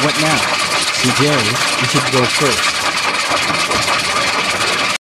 What now? See Jerry, you should go first.